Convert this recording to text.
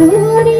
Hãy subscribe